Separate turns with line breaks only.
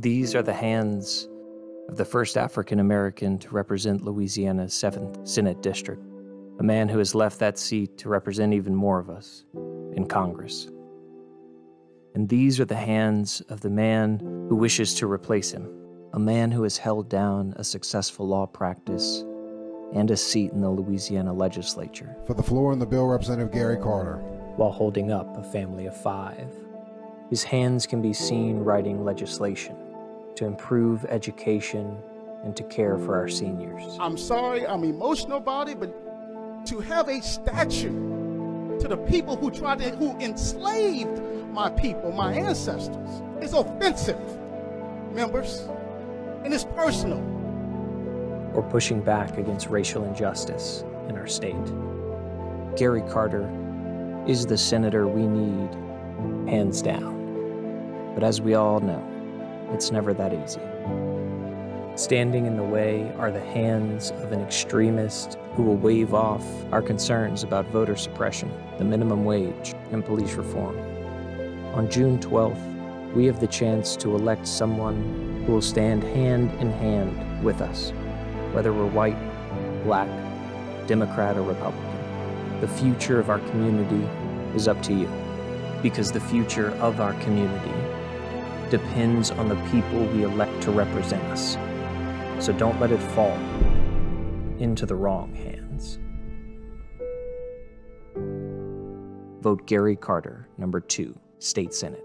These are the hands of the first African American to represent Louisiana's 7th Senate District, a man who has left that seat to represent even more of us in Congress. And these are the hands of the man who wishes to replace him, a man who has held down a successful law practice and a seat in the Louisiana legislature.
For the floor on the bill, Representative Gary Carter.
While holding up a family of five, his hands can be seen writing legislation to improve education and to care for our seniors.
I'm sorry, I'm emotional about it, but to have a statue to the people who tried to, who enslaved my people, my ancestors, is offensive, members, and it's personal.
Or pushing back against racial injustice in our state. Gary Carter is the senator we need, hands down. But as we all know, it's never that easy. Standing in the way are the hands of an extremist who will wave off our concerns about voter suppression, the minimum wage, and police reform. On June 12th, we have the chance to elect someone who will stand hand in hand with us, whether we're white, black, Democrat, or Republican. The future of our community is up to you, because the future of our community depends on the people we elect to represent us. So don't let it fall into the wrong hands. Vote Gary Carter, number two, State Senate.